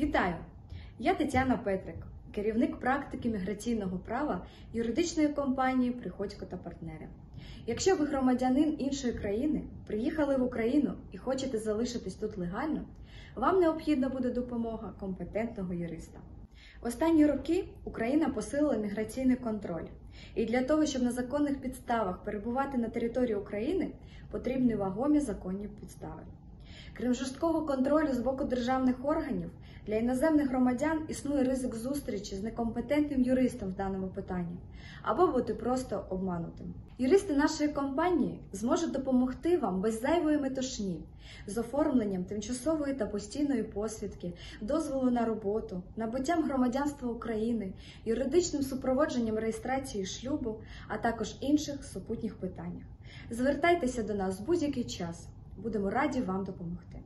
Вітаю! Я Тетяна Петрик, керівник практики міграційного права юридичної компанії Приходько та партнери. Якщо ви громадянин іншої країни, приїхали в Україну і хочете залишитись тут легально, вам необхідна буде допомога компетентного юриста. Останні роки Україна посилила міграційний контроль, і для того, щоб на законних підставах перебувати на території України, потрібні вагомі законні підстави. Крім жорсткого контролю з боку державних органів, для іноземних громадян існує ризик зустрічі з некомпетентним юристом в даному питанні або бути просто обманутим. Юристи нашої компанії зможуть допомогти вам без зайвої метушні з оформленням тимчасової та постійної посвідки, дозволу на роботу, набуттям громадянства України, юридичним супроводженням реєстрації шлюбу, а також інших супутніх питаннях. Звертайтеся до нас в будь-який час. Будемо раді вам допомогти.